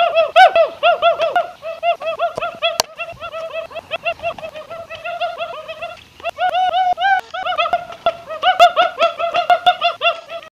Woohoo!